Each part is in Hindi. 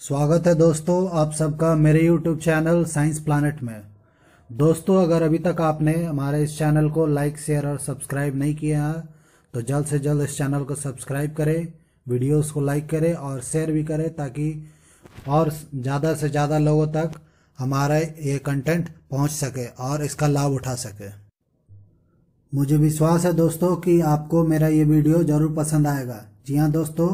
स्वागत है दोस्तों आप सबका मेरे YouTube चैनल साइंस प्लानट में। दोस्तों, अगर अभी तक आपने हमारे इस चैनल को लाइक, शेयर और सब्सक्राइब नहीं किया है तो जल्द से जल्द इस चैनल को सब्सक्राइब करें, वीडियोस को लाइक करें और शेयर भी करें ताकि और ज़्यादा से ज़्यादा लोगों तक हमारा ये कंटेंट पहुँच सके और इसका लाभ उठा सके। मुझे विश्वास है दोस्तों कि आपको मेरा ये वीडियो ज़रूर पसंद आएगा। जी हाँ दोस्तों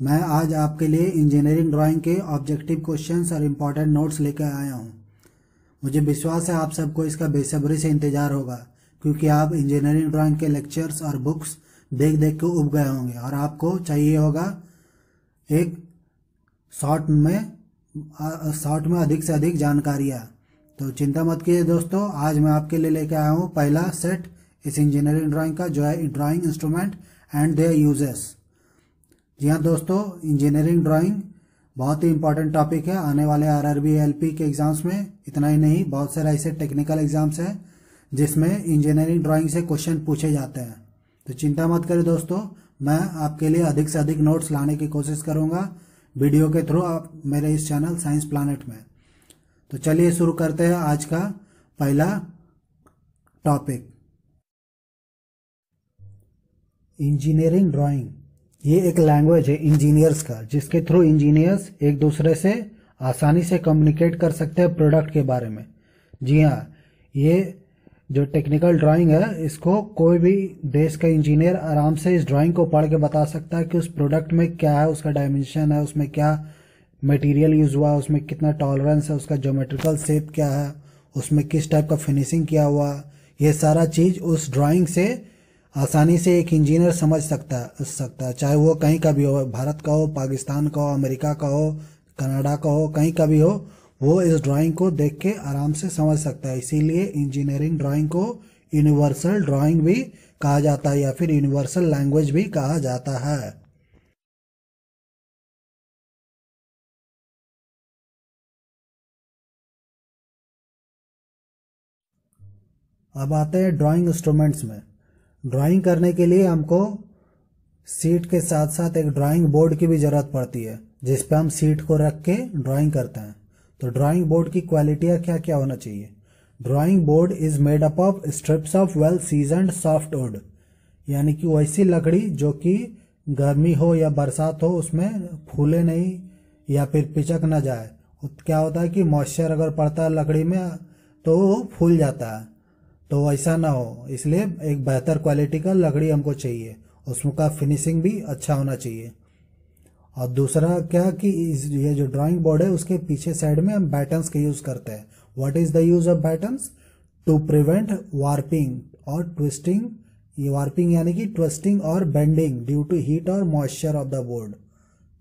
मैं आज आपके लिए इंजीनियरिंग ड्राइंग के ऑब्जेक्टिव क्वेश्चंस और इंपॉर्टेंट नोट्स लेकर आया हूँ। मुझे विश्वास है आप सबको इसका बेसब्री से इंतज़ार होगा, क्योंकि आप इंजीनियरिंग ड्राइंग के लेक्चर्स और बुक्स देख देख के उब गए होंगे, और आपको चाहिए होगा एक शॉर्ट में शॉर्ट में अधिक से अधिक जानकारियाँ। तो चिंता मत कीजिए दोस्तों, आज मैं आपके लिए लेके आया हूँ पहला सेट इस इंजीनियरिंग ड्राइंग का, जो है drawing instrument and their uses जी हाँ दोस्तों इंजीनियरिंग ड्राइंग बहुत ही इंपॉर्टेंट टॉपिक है। आने वाले R R B L P के एग्ज़ाम्स में इतना ही नहीं, बहुत सारे ऐसे टेक्निकल एग्ज़ाम्स हैं जिसमें इंजीनियरिंग ड्राइंग से क्वेश्चन पूछे जाते हैं। तो चिंता मत करें दोस्तों, मैं आपके लिए अधिक से अधिक नोट्स लाने की कोशिश करूँगा वीडियो के थ्रू आप मेरे इस चैनल साइंस प्लानट में। तो चलिए शुरू करते हैं आज का पहला टॉपिक इंजीनियरिंग ड्राइंग ये एक लैंग्वेज है इंजीनियर्स का, जिसके थ्रू इंजीनियर्स एक दूसरे से आसानी से कम्युनिकेट कर सकते हैं प्रोडक्ट के बारे में। जी हाँ ये जो टेक्निकल ड्राइंग है, इसको कोई भी देश का इंजीनियर आराम से इस ड्राइंग को पढ़ के बता सकता है कि उस प्रोडक्ट में क्या है, उसका डायमेंशन है, उसमें क्या मटेरियल यूज़ हुआ है उसमें कितना टॉलरेंस है, उसका ज्योमेट्रिकल शेप क्या है, उसमें किस टाइप का फिनिशिंग किया हुआ, ये सारा चीज़ उस ड्राइंग से आसानी से एक इंजीनियर समझ सकता सकता। चाहे वो कहीं का भी हो, भारत का हो, पाकिस्तान का हो, अमेरिका का हो, कनाडा का हो, कहीं का भी हो, वो इस ड्राइंग को देख के आराम से समझ सकता है। इसीलिए इंजीनियरिंग ड्राइंग को यूनिवर्सल ड्राइंग भी कहा जाता है या फिर यूनिवर्सल लैंग्वेज भी कहा जाता है। अब आते हैं ड्राइंग इंस्ट्रूमेंट्स में। ड्राइंग करने के लिए हमको सीट के साथ साथ एक ड्राइंग बोर्ड की भी ज़रूरत पड़ती है, जिस पे हम सीट को रख के ड्राइंग करते हैं। तो ड्राइंग बोर्ड की क्वालिटियाँ क्या क्या होना चाहिए? Drawing board is made up of strips of well seasoned soft wood यानी कि वैसी लकड़ी जो कि गर्मी हो या बरसात हो, उसमें फूले नहीं या फिर पिचक ना जाए। क्या होता है कि मॉइस्चर अगर पड़ता है लकड़ी में तो वो फूल जाता है। तो ऐसा ना हो, इसलिए एक बेहतर क्वालिटी का लकड़ी हमको चाहिए, उसमें का फिनिशिंग भी अच्छा होना चाहिए। और दूसरा क्या कि इस, ये जो ड्राइंग बोर्ड है, उसके पीछे साइड में हम बैटन्स का यूज़ करते हैं। What is the use of battens to prevent warping और ट्विस्टिंग ये वार्पिंग यानी कि ट्विस्टिंग और बेंडिंग ड्यू टू हीट और मॉइस्चर ऑफ़ द बोर्ड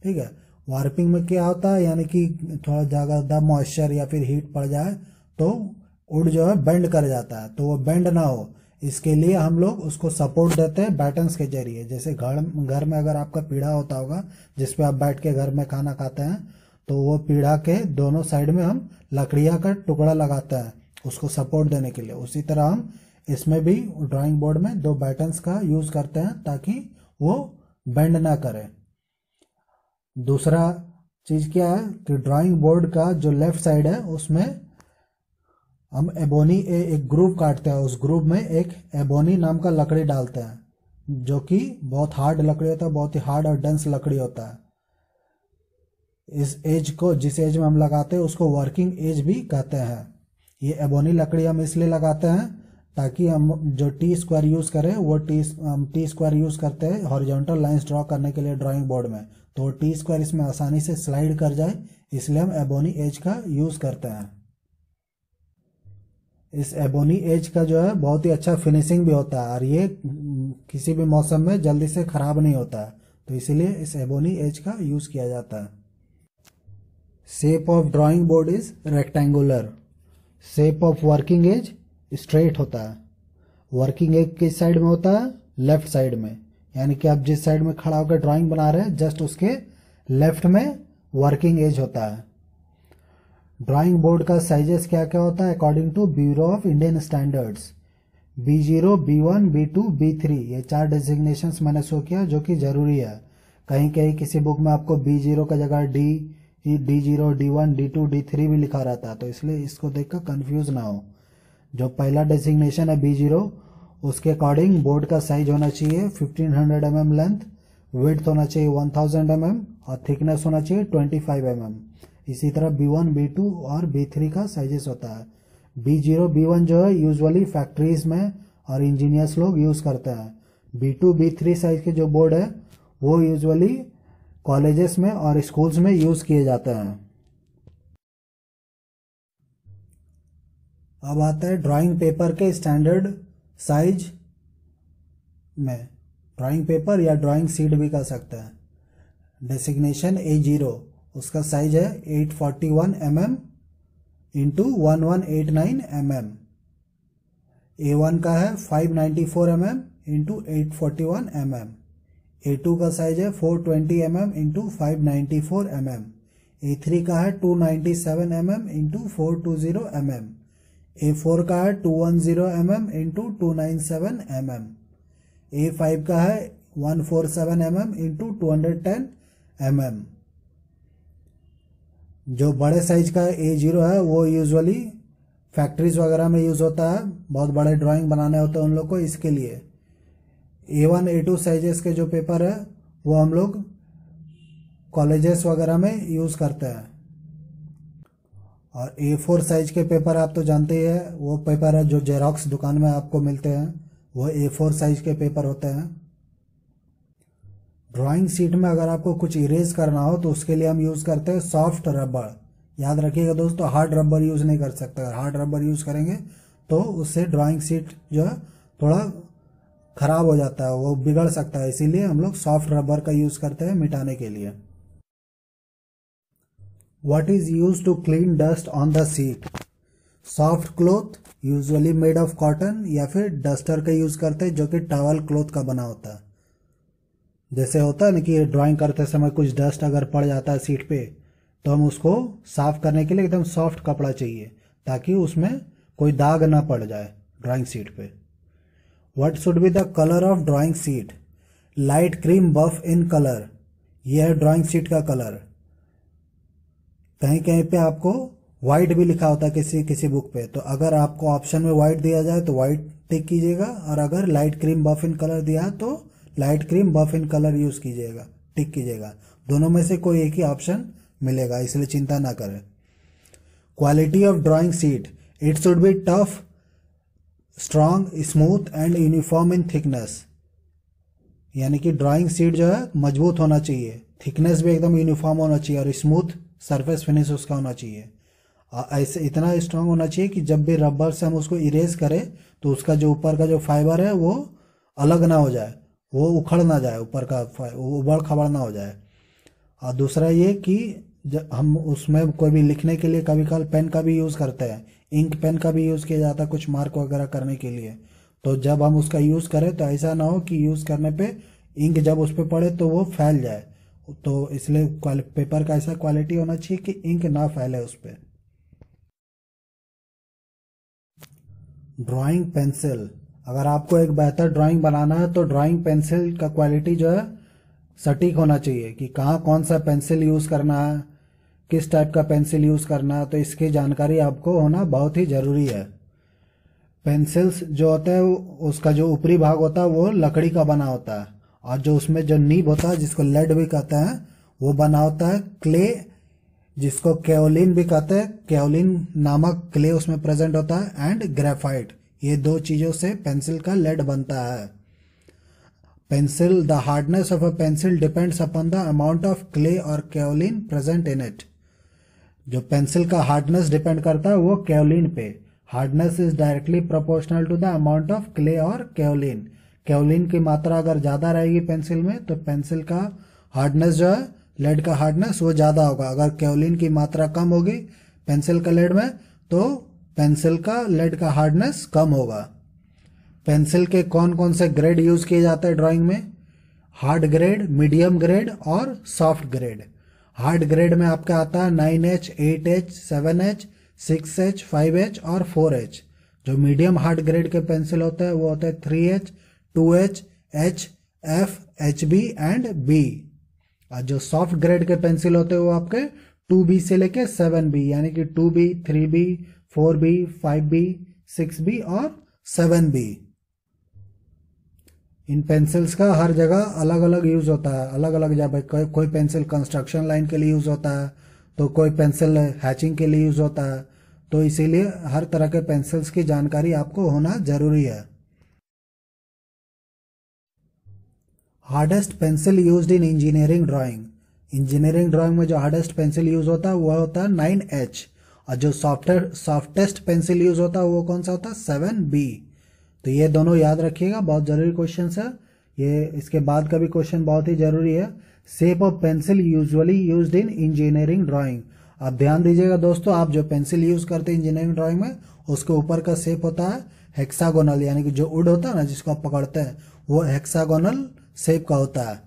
ठीक है? वार्पिंग में क्या होता है? यानी कि थोड़ा ज़्यादा मॉइस्चर या फिर हीट पड़ जाए तो उड जो है बेंड कर जाता है। तो वो बेंड ना हो। इसके लिए हम लोग उसको सपोर्ट देते हैं बैटन्स के ज़रिए। जैसे घर घर में अगर आपका पीढ़ा होता होगा जिसपे आप बैठ के घर में खाना खाते हैं तो वो पीढ़ा के दोनों साइड में हम लकड़िया का टुकड़ा लगाते हैं उसको सपोर्ट देने के लिए। उसी तरह हम इसमें भी ड्राइंग बोर्ड में दो बैटन्स का यूज़ करते हैं ताकि वो बेंड ना करे। दूसरा चीज़ क्या है कि ड्राइंग बोर्ड का जो लेफ़्ट साइड है, उसमें हम एबोनी ए, एक ग्रुप काटते हैं उस ग्रुप में एक एबोनी नाम का लकड़ी डालते हैं जो कि बहुत हार्ड लकड़ी होता है बहुत ही हार्ड और डेंस लकड़ी होता है। इस एज को जिस एज में हम लगाते हैं उसको वर्किंग एज भी कहते हैं। ये एबोनी लकड़ी हम इसलिए लगाते हैं ताकि हम जो टी स्क्वायर यूज़ करें वो टी हम टी स्क्वायर यूज़ करते हैं हॉरिजॉन्टल लाइंस ड्रॉ करने के लिए ड्राइंग बोर्ड में। तो टी स्क्वायर इसमें आसानी से स्लाइड कर जाए इसलिए हम एबोनी एज का यूज़ करते हैं। इस एबोनी एज का जो है, बहुत ही अच्छा फिनिशिंग भी होता है। और ये किसी भी मौसम में जल्दी से खराब नहीं होता है। तो इसीलिए इस एबोनी एज का यूज़ किया जाता है। Shape of drawing board is rectangular shape of working edge straight होता है। वर्किंग एज किस साइड में होता है? लेफ़्ट साइड में। यानी कि आप जिस साइड में खड़ा होकर ड्राइंग बना रहे हैं जस्ट उसके लेफ़्ट में वर्किंग एज होता है। ड्राइंग बोर्ड का साइजेस क्या क्या होता है? According to bureau of Indian standards B zero B one B two B three ये चार डेजिग्नेशन मैंने शो किया जो कि ज़रूरी है। कहीं कहीं किसी बुक में आपको बी ज़ीरो का जगह D D zero D one D two D three भी लिखा रहता है तो इसलिए इसको देखकर कंफ्यूज ना हो। जो पहला डेजिग्नेशन है बी ज़ीरो उसके अकॉर्डिंग बोर्ड का साइज़ होना चाहिए 1500 हंड्रेड एम लेंथ विड्थ होना चाहिए 1000 थाउज़ेंड एम और थिकनेस होना चाहिए 25 फाइव एम इसी तरह बी वन बी टू और बी थ्री का साइजेस होता है। बी ज़ीरो बी वन जो है यूजुअली फैक्ट्रीज में और इंजीनियर्स लोग यूज़ करते हैं। B two B three size के जो बोर्ड है, वो यूजुअली कॉलेजेस में और स्कूल्स में यूज़ किए जाते हैं। अब आता है ड्राइंग पेपर के स्टैंडर्ड साइज़ में। ड्राइंग पेपर या ड्राइंग सीट भी कह सकते हैं। डेसिग्नेशन ए ज़ीरो उसका साइज़ है 841 forty one M M into one one eight nine M M A one का है 594 ninety four M M into eight forty one M M A two का साइज़ है 420 twenty M M into five ninety four M M A three का है 297 ninety seven M M into four two zero M M A four का है 210 one zero M M into two nine seven M M A five का है 147 four seven M M into two hundred ten M M जो बड़े साइज़ का ए ज़ीरो है, वो यूजुअली फैक्ट्रीज वगैरह में यूज़ होता है। बहुत बड़े ड्राइंग बनाने होते हैं उन लोग को इसके लिए। A one A two sizes के जो पेपर है, वो हम लोग कॉलेजेस वगैरह में यूज़ करते हैं। और ए फोर साइज़ के पेपर आप तो जानते ही है, वो पेपर है जो जेरोक्स दुकान में आपको मिलते हैं। वो ए फोर साइज़ के पेपर होते हैं। ड्राइंग सीट में अगर आपको कुछ इरेज करना हो तो उसके लिए हम यूज़ करते हैं सॉफ्ट रबर याद रखिएगा दोस्तों हार्ड रबर यूज़ नहीं कर सकते। अगर हार्ड रबर यूज़ करेंगे तो उससे ड्राइंग सीट जो है, थोड़ा ख़राब हो जाता है, वो बिगड़ सकता है। इसीलिए हम लोग सॉफ्ट रबर का यूज़ करते हैं मिटाने के लिए। What is use to clean dust on the sheet soft cloth usually made of cotton या फिर डस्टर का यूज़ करते हैं, जो कि टावल क्लोथ का बना होता है। जैसे होता है ना कि ड्राइंग करते समय कुछ डस्ट अगर पड़ जाता है सीट पे तो हम उसको साफ़ करने के लिए एकदम सॉफ्ट कपड़ा चाहिए, ताकि उसमें कोई दाग ना पड़ जाए ड्राइंग सीट पे। What should be the colour of drawing sheet light cream buff in colour यह है ड्राइंग सीट का कलर कहीं कहीं पे आपको व्हाइट भी लिखा होता है किसी किसी बुक पे तो अगर आपको ऑप्शन में व्हाइट दिया जाए तो व्हाइट टिक कीजिएगा, और अगर light cream buff in colour दिया तो light cream buff in colour use कीजिएगा, टिक कीजिएगा। दोनों में से कोई एक ही ऑप्शन मिलेगा, इसलिए चिंता ना करें। Quality of drawing sheet it should be tough strong smooth and uniform in thickness यानी कि ड्राइंग सीट जो है, मज़बूत होना चाहिए। थिकनेस भी एकदम यूनिफॉर्म होना चाहिए और स्मूथ सरफेस फिनिश उसका होना चाहिए। ऐसे इतना स्ट्रांग होना चाहिए कि जब भी रबर से हम उसको इरेज करें तो उसका जो ऊपर का जो फाइबर है, वो अलग ना हो जाए। वो उखड़ ना जाए, ऊपर का उबड़ खबड़ ना हो जाए। और दूसरा ये कि हम उसमें कोई भी लिखने के लिए कभी कल पेन का भी यूज़ करते हैं, इंक पेन का भी यूज़ किया जाता है कुछ मार्क वगैरह करने के लिए। तो जब हम उसका यूज़ करें तो ऐसा ना हो कि यूज़ करने पे इंक जब उस पर पड़े तो वो फैल जाए। तो इसलिए पेपर का ऐसा क्वालिटी होना चाहिए कि इंक ना फैले उस पर ड्राइंग पेंसिल अगर आपको एक बेहतर ड्राइंग बनाना है तो ड्राइंग पेंसिल का क्वालिटी जो है, सटीक होना चाहिए कि कहाँ कौन सा पेंसिल यूज़ करना है, किस टाइप का पेंसिल यूज़ करना है तो इसकी जानकारी आपको होना बहुत ही ज़रूरी है। पेंसिल्स जो होते हैं, उसका जो ऊपरी भाग होता है, वो लकड़ी का बना होता है। और जो उसमें जो नीब होता है, जिसको लेड भी कहते हैं, वो बना होता है क्ले जिसको केओलिन भी कहते हैं। केओलिन नामक क्ले उसमें प्रेजेंट होता है एंड ग्रेफाइट ये दो चीज़ों से पेंसिल का लेड बनता है। Pencil the hardness of a pencil depends upon the amount of clay और केओलिन प्रेजेंट इन इट जो पेंसिल का हार्डनेस डिपेंड करता है वो केओलिन पे। Hardness is directly proportional to the amount of clay और केओलिन केओलिन की मात्रा अगर ज़्यादा रहेगी पेंसिल में तो पेंसिल का हार्डनेस जो है लेड का हार्डनेस वो ज़्यादा होगा। अगर केओलिन की मात्रा कम होगी पेंसिल का लेड में तो पेंसिल का, लेड का हार्डनेस कम होगा। पेंसिल के कौन कौन से ग्रेड यूज़ किए जाते हैं ड्राइंग में? हार्ड ग्रेड मीडियम ग्रेड और सॉफ्ट ग्रेड हार्ड ग्रेड में आपका आता है nine H eight H seven H six H five H और फोर एच जो मीडियम हार्ड ग्रेड के पेंसिल होते हैं, वो होते हैं three H two H H F H B and B और जो सॉफ्ट ग्रेड के पेंसिल होते हैं, वो आपके टू बी से लेके सेवन बी यानी कि two B three B four B, five B, six B और सेवन बी। इन पेंसिल्स का हर जगह अलग अलग यूज़ होता है। अलग अलग जगह कोई कोई पेंसिल कंस्ट्रक्शन लाइन के लिए यूज़ होता है तो कोई पेंसिल हैचिंग के लिए यूज़ होता है। तो इसीलिए हर तरह के पेंसिल्स की जानकारी आपको होना ज़रूरी है। Hardest pencil use in engineering drawing. Engineering drawing में जो हार्डेस्ट पेंसिल यूज़ होता है, वह होता है नाइन एच। और जो सॉफ्टवेयर सॉफ्टेस्ट पेंसिल यूज़ होता है, वो कौन सा होता है? सेवन बी तो ये दोनों याद रखिएगा, बहुत ज़रूरी क्वेश्चन है। ये, इसके बाद का भी क्वेश्चन बहुत ही ज़रूरी है। Shape of pencil usually use in engineering drawing आप ध्यान दीजिएगा दोस्तों, आप जो पेंसिल यूज़ करते हैं इंजीनियरिंग ड्राइंग में, उसके ऊपर का सेप होता है हेक्सागोनल यानी कि जो उड होता है ना, जिसको आप पकड़ते हैं, वो हेक्सागोनल सेप का होता है।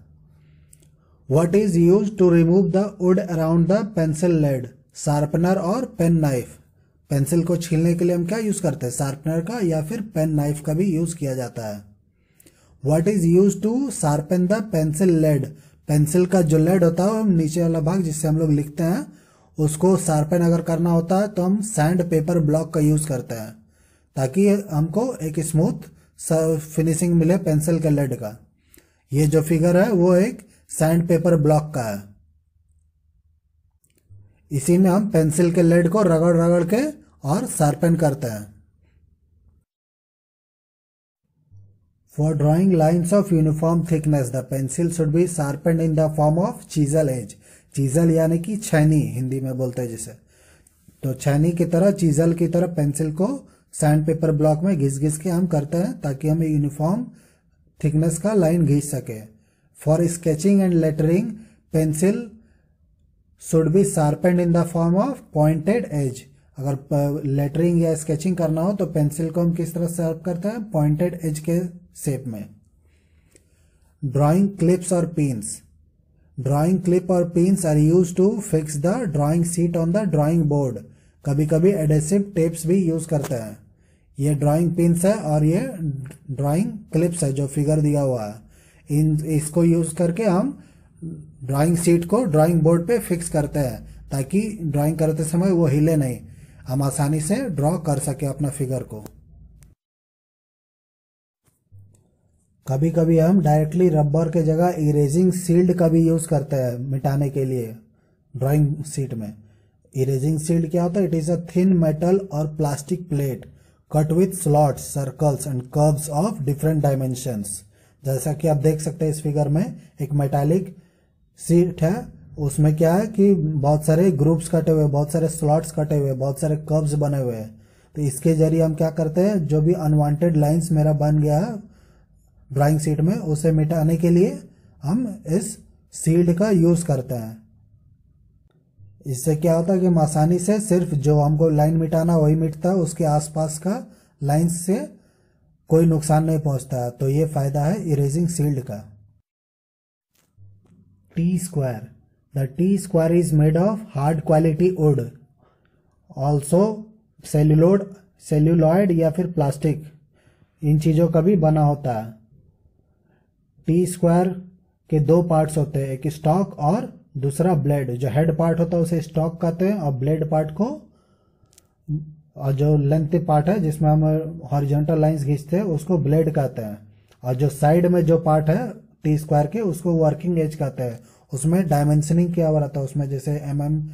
What is use to remove the wood around the pencil lead sharpener और पेन नाइफ। पेंसिल को छीलने के लिए हम क्या यूज़ करते हैं? शार्पनर का या फिर पेन नाइफ का भी यूज़ किया जाता है। What is use to sharpen the pencil lead pencil का जो लेड होता है नीचे वाला भाग जिससे हम लोग लिखते हैं, उसको शार्पन अगर करना होता है तो हम सैंड पेपर ब्लॉक का यूज़ करते हैं, ताकि हमको एक स्मूथ फिनिशिंग मिले पेंसिल के लेड का। ये जो फिगर है, वो एक सैंड पेपर ब्लॉक का है। इसी में हम पेंसिल के लेड को रगड़ रगड़ के और शार्पन करते हैं। For drawing lines of uniform thickness the pencil should be sharpened in the form of chisel edge chisel यानी कि छैनी, हिंदी में बोलते हैं जिसे। तो छैनी की तरह चीजल की तरह पेंसिल को सैंड पेपर ब्लॉक में घिस घिस के हम करते हैं, ताकि हम यूनिफॉर्म थिकनेस का लाइन घिस सके। For sketching and lettering pencil should be sharpened in the form of pointed edge अगर लेटरिंग या स्केचिंग करना हो तो पेंसिल को हम किस तरह सर्व करते हैं? पॉइंटेड एज के शेप में। ड्राइंग क्लिप्स और पिंस ड्राइंग क्लिप और pins are use to fix the drawing sheet on the drawing board कभी कभी एडेसिव टेप्स भी यूज़ करते हैं। ये ड्राइंग पिंस है और ये ड्राइंग क्लिप्स है जो फिगर दिया हुआ है। इन, इसको यूज़ करके हम ड्राइंग सीट को ड्राइंग बोर्ड पे फिक्स करते हैं, ताकि ड्राइंग करते समय वो हिले नहीं। हम आसानी से ड्रॉ कर सके अपना फिगर को। कभी कभी हम डायरेक्टली रबर के जगह इरेजिंग सील्ड का भी यूज़ करते हैं, मिटाने के लिए ड्राइंग सीट में। इरेजिंग सील्ड क्या होता है? It is a thin metal और plastic plate cut with slots circles and curves of different dimensions जैसा कि आप देख सकते हैं इस फिगर में, एक मेटालिक सीट है, उसमें क्या है कि बहुत सारे ग्रुप्स कटे हुए, बहुत सारे स्लॉट्स कटे हुए, बहुत सारे कर्व्स बने हुए हैं। तो इसके ज़रिए हम क्या करते हैं, जो भी अनवांटेड लाइंस मेरा बन गया है ड्राइंग सीट में, उसे मिटाने के लिए हम इस सील्ड का यूज़ करते हैं। इससे क्या होता है कि हम आसानी से सिर्फ़ जो हमको लाइन मिटाना वही मिटता है, उसके आसपास का लाइंस से कोई नुकसान नहीं पहुँचता है। तो ये फ़ायदा है इरेजिंग सील्ड का। T square The T square is made of hard quality wood. Also, celluloid celluloid या फिर प्लास्टिक इन चीज़ों का भी बना होता है। टी स्क्वायर के दो पार्ट्स होते हैं, एक स्टॉक और दूसरा ब्लेड जो हेड पार्ट होता है, उसे स्टॉक कहते हैं और ब्लेड पार्ट को, और जो लेंथ पार्ट है, जिसमें हम हॉरिजॉन्टल लाइंस खींचते हैं, उसको ब्लेड कहते हैं। और जो साइड में जो पार्ट है टी स्क्वायर के, उसको वर्किंग एज कहते हैं। उसमें डायमेंशनिंग किया हुआ रहता है। उसमें जैसे एम mm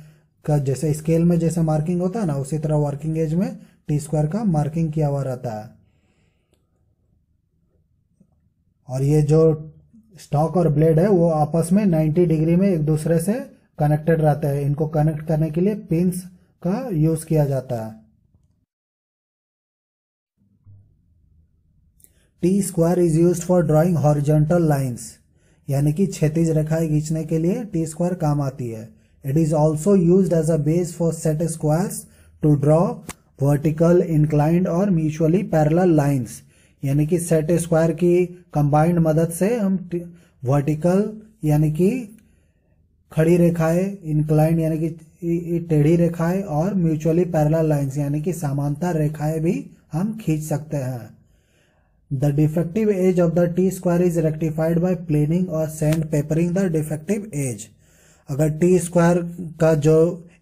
का जैसे स्केल में जैसे मार्किंग होता है ना, उसी तरह वर्किंग एज में टी स्क्वायर का मार्किंग किया हुआ रहता है। और ये जो स्टॉक और ब्लेड है, वो आपस में 90 डिग्री में एक दूसरे से कनेक्टेड रहते हैं। इनको कनेक्ट करने के लिए पिंस का यूज़ किया जाता है। T square is use for drawing horizontal lines यानी कि क्षतिज रेखाएँ खींचने के लिए टी स्क्वायर काम आती है। It is also use as a base for set squares to draw vertical inclined और म्यूचुअली पैरल लाइन्स यानी कि सेट स्क्वायर की कंबाइंड मदद से हम वर्टिकल यानी कि खड़ी रेखाएँ इंक्लाइंड यानी कि टेढ़ी रेखाएँ और म्यूचुअली पैरल लाइन्स यानी कि समांतर रेखाएँ भी हम खींच सकते हैं। The defective edge of the T-square is rectified by planing or sandpapering the defective edge. अगर टी स्क्वायर का जो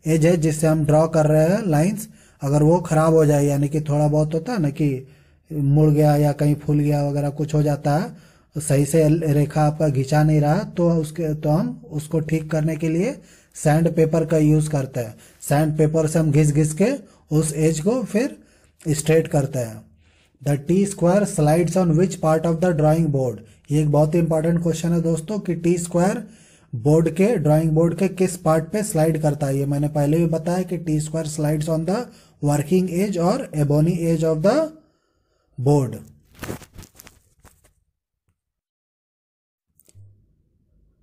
एज है, जिससे हम ड्रॉ कर रहे हैं लाइंस अगर वो खराब हो जाए, यानी कि थोड़ा बहुत होता है ना कि मुड़ गया या कहीं फूल गया वगैरह कुछ हो जाता है तो सही से रेखा आपका घिंचा नहीं रहा तो उसके तो हम उसको ठीक करने के लिए सैंड पेपर का यूज़ करते हैं सैंड पेपर से हम घिस घिस के उस एज को फिर स्ट्रेट करते हैं the T square slides on which part of the drawing board ये एक बहुत ही इंपॉर्टेंट क्वेश्चन है दोस्तों कि टी स्क्वायर बोर्ड के ड्राइंग बोर्ड के किस पार्ट पे स्लाइड करता है? ये मैंने पहले भी बताया कि T square slides on the working edge और ebony edge of the board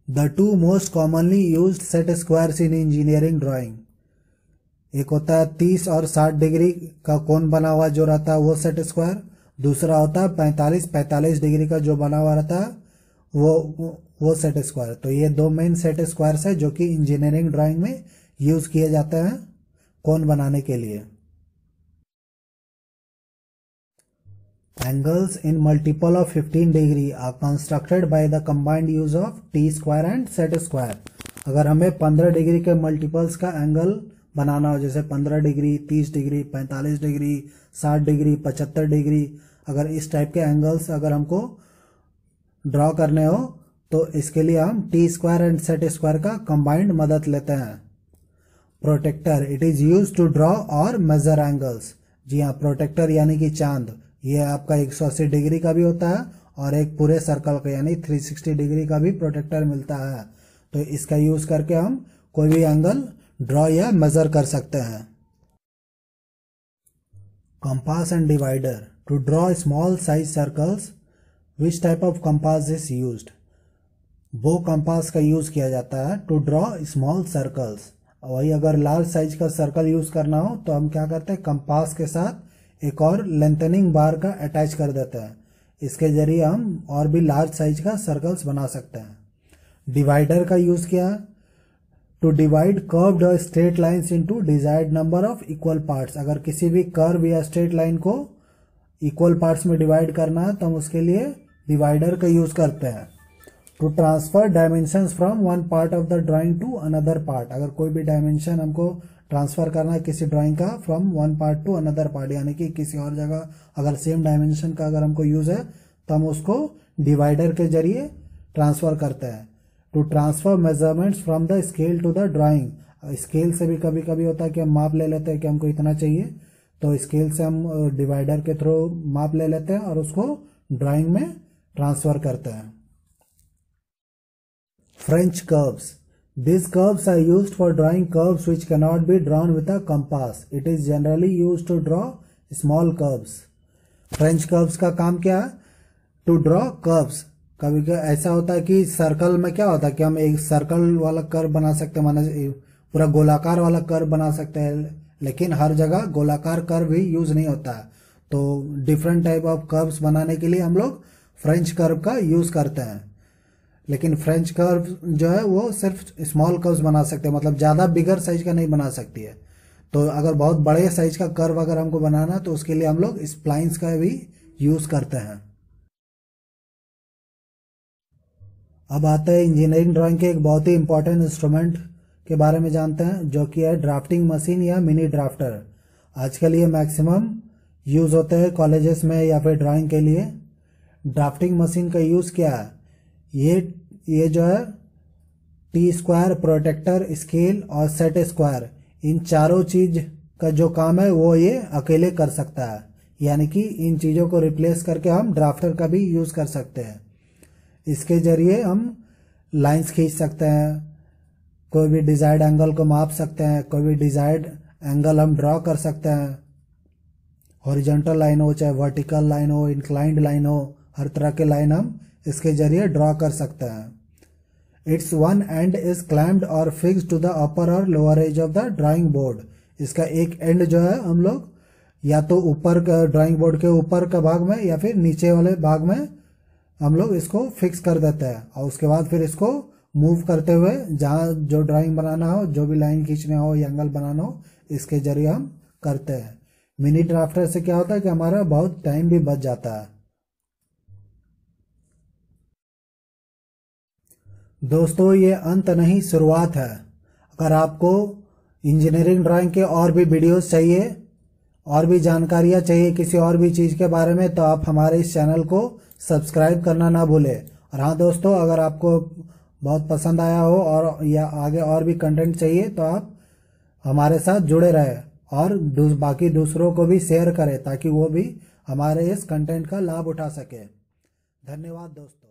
the two most commonly use set squares in engineering drawing एक होता है तीस और साठ डिग्री का कोण बना हुआ जो रहता है वो सेट स्क्वायर दूसरा होता है पैंतालीस पैंतालीस डिग्री का जो बना हुआ रहता है वो वो सेट स्क्वायर तो ये दो मेन सेट स्क्वायर्स है जो कि इंजीनियरिंग ड्राइंग में यूज़ किए जाते हैं कोन बनाने के लिए। Angles in multiple of 15 degree are constructed by the combined use of T square and set square अगर हमें 15 डिग्री के मल्टीपल्स का एंगल बनाना हो जैसे 15 degree 30 degree 45 degree 60 degree 75 degree. अगर इस टाइप के एंगल्स अगर हमको ड्रॉ करने हो तो इसके लिए हम T square and set square का कंबाइंड मदद लेते हैं। Protractor it is use to draw और मेजर एंगल्स जी हाँ प्रोटेक्टर यानी कि चाँद। ये आपका 180 डिग्री का भी होता है और एक पूरे सर्कल का, यानी 360 डिग्री का भी प्रोटेक्टर मिलता है। तो इसका यूज़ करके हम कोई भी एंगल ड्रॉ या मेजर कर सकते हैं। Compass and divider to draw small size circles which type of compass is used वो कंपास का यूज़ किया जाता है टू ड्रॉ स्मॉल सर्कल्स वही अगर लार्ज साइज़ का सर्कल यूज़ करना हो तो हम क्या करते हैं? कंपास के साथ एक और लेंथनिंग बार का अटैच कर देते हैं। इसके ज़रिए हम और भी लार्ज साइज़ का सर्कल्स बना सकते हैं। डिवाइडर का यूज़ किया टू डिवाइड कर्व्ड और straight lines into desired number of equal parts अगर किसी भी कर्व या स्ट्रेट लाइन को इक्वल पार्ट्स में डिवाइड करना है तो हम उसके लिए डिवाइडर का यूज़ करते हैं। To transfer dimension from one part of the drawing to another part अगर कोई भी डायमेंशन हमको ट्रांसफ़र करना है किसी ड्राइंग का from one part to another part यानी कि किसी और जगह अगर सेम डायमेंशन का अगर हमको यूज़ है तो हम उसको डिवाइडर के ज़रिए ट्रांसफ़र करते हैं। To transfer measurements from the scale to the drawing scale से भी कभी कभी होता है कि हम माप ले लेते हैं कि हमको इतना चाहिए तो स्केल से हम डिवाइडर के थ्रू माप ले लेते हैं और उसको ड्राइंग में ट्रांसफ़र करते हैं। French curves this curves are use for drawing curves which cannot be drawn with a compass it is generally use to draw small curves French curves का काम क्या है? टू ड्रॉ कर्व्स कभी ऐसा होता है कि सर्कल में क्या होता है कि हम एक सर्कल वाला कर बना सकते हैं, माना पूरा गोलाकार वाला कर बना सकते हैं, लेकिन हर जगह गोलाकार कर भी यूज़ नहीं होता है। तो डिफरेंट टाइप ऑफ़ कर्व्स बनाने के लिए हम लोग फ्रेंच कर्व का यूज़ करते हैं। लेकिन फ्रेंच कर्व जो है वो सिर्फ़ स्मॉल कर्व्स बना सकते हैं मतलब ज़्यादा बिगर साइज़ का नहीं बना सकती है। तो अगर बहुत बड़े साइज़ का कर्व अगर हमको बनाना है तो उसके लिए हम लोग स्प्लाइंस का भी यूज़ करते हैं। अब आते हैं इंजीनियरिंग ड्राइंग के एक बहुत ही इंपॉर्टेंट इंस्ट्रूमेंट के बारे में जानते हैं, जो कि है ड्राफ्टिंग मशीन या मिनी ड्राफ्टर आजकल ये मैक्सिमम यूज़ होते हैं कॉलेजेस में या फिर ड्राइंग के लिए। ड्राफ्टिंग मशीन का यूज़ क्या है? ये ये जो है टी स्क्वायर प्रोटेक्टर स्केल और सेट स्क्वायर इन चारों चीज़ का जो काम है, वो ये अकेले कर सकता है। यानी कि इन चीज़ों को रिप्लेस करके हम ड्राफ्टर का भी यूज़ कर सकते हैं। इसके ज़रिए हम लाइंस खींच सकते हैं। कोई भी डिजायर्ड एंगल को माप सकते हैं। कोई भी डिजायर्ड एंगल हम ड्रॉ कर सकते हैं। हॉरिजेंटल लाइन हो, चाहे वर्टिकल लाइन हो इंक्लाइंड लाइन हो, हर तरह के लाइन हम इसके ज़रिए ड्रॉ कर सकते हैं। Its one end is clamped और फिक्स टू द अपर और lower edge of the drawing board इसका एक एंड जो है, हम लोग या तो ऊपर ड्राइंग बोर्ड के ऊपर का भाग में या फिर नीचे वाले भाग में हम लोग इसको फिक्स कर देते हैं। और उसके बाद फिर इसको मूव करते हुए जहाँ जो ड्राइंग बनाना हो, जो भी लाइन खींचना हो या एंगल बनाना हो, इसके ज़रिए हम करते हैं। मिनी ड्राफ्टर से क्या होता है कि हमारा बहुत टाइम भी बच जाता है। दोस्तों, ये अंत नहीं, शुरुआत है। अगर आपको इंजीनियरिंग ड्राइंग के और भी वीडियोस चाहिए और भी जानकारियाँ चाहिए किसी और भी चीज़ के बारे में तो आप हमारे इस चैनल को सब्सक्राइब करना ना भूलें। और हाँ दोस्तों अगर आपको बहुत पसंद आया हो और या आगे और भी कंटेंट चाहिए तो आप हमारे साथ जुड़े रहे और दूस, बाकी दूसरों को भी शेयर करें ताकि वो भी हमारे इस कंटेंट का लाभ उठा सके। धन्यवाद दोस्तों।